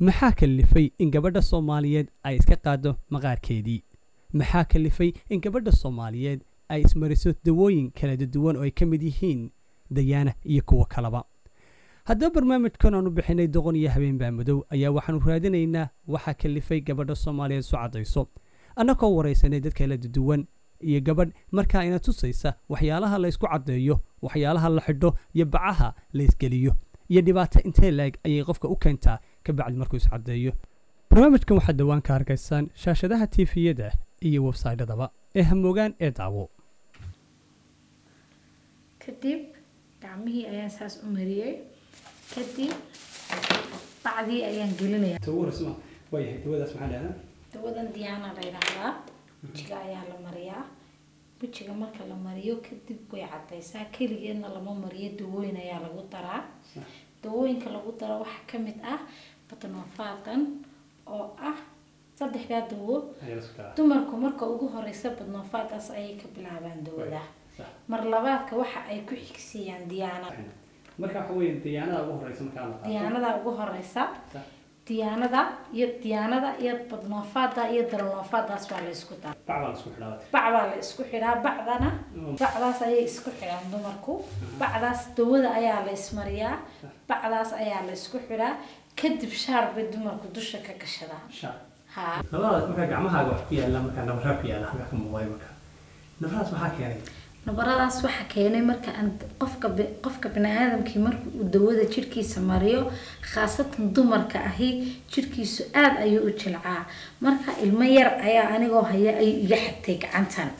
maxaa kalifay in gabadha soomaaliyeed ay iska qaado maqaarkeedii? Maxaa kalifay in gabadha soomaaliyeed ay ismariso dawooyin kala duwan oo ay ka mid yihiin dayaana iyo kuwo kaleba haddaba barnaamijkan aanu bixinay doqon iyo habeen baa madow. Ayaa waxaanu raadinaynaa waxaa kalifay gabadha soomaaliyeed isu caddayso annagoo waraysanay dad kala duwan iyo gabadh markaa ina tusaysa waxyaalaha laysku caddeeyo waxyaalaha la xidho iyo bacaha laysgeliyo iyo dhibaato intee laeg ayay qofka u keentaa ka bacdi markuu iscaddeeyo barnaamijkan waxaad dhowaan ka arkaysaan shaashadaha tifiyada iyo websaydhadaba ee hamoogaan ee daawo kadib gacmihii ayaan saas u mariyey kadib bacdii ayaan gelinaya. Dawadan diyaana la yidhaahdaa. Wejiga ayaa la mariyaa. Wejiga marka la mariyo kadib way cadaysaa keligeedna lama mariyo dawooyin ayaa lagu daraa. Dawooyinka lagu daro waxaa ka mid ah badnoofaaqan oo ah saddexdaa dawo dumarku marka ugu horeysa badnoofaaqaas ayay ka bilaabaan dawada mar labaadka waxa ay ku xigsiiyaan diyaanad diyaanada ugu horeysa diyaanada iyo diyaanada iyo badnoofaada iyo dalnoofaadaas baa la isku dara bac baa la isku xidhaa bacdana bacdaas ayay isku xidhaan dumarku. Bacdaas dawada ayaa la ismariyaa. Bacdaas ayaa la isku xidhaa kadib shaar bay dumarku dusha ka gashadaan ha. Nabaradaas waxaa keenay? Marka aan qofka qofka bani-aadamkii marka uu dawada jirhkiisa mariyo khaasatan dumarka ahi jirhkiisu aada ayuu u jilcaa. Marka ilmo yar ayaa anigoo haya ayuu iga xigtay gacantan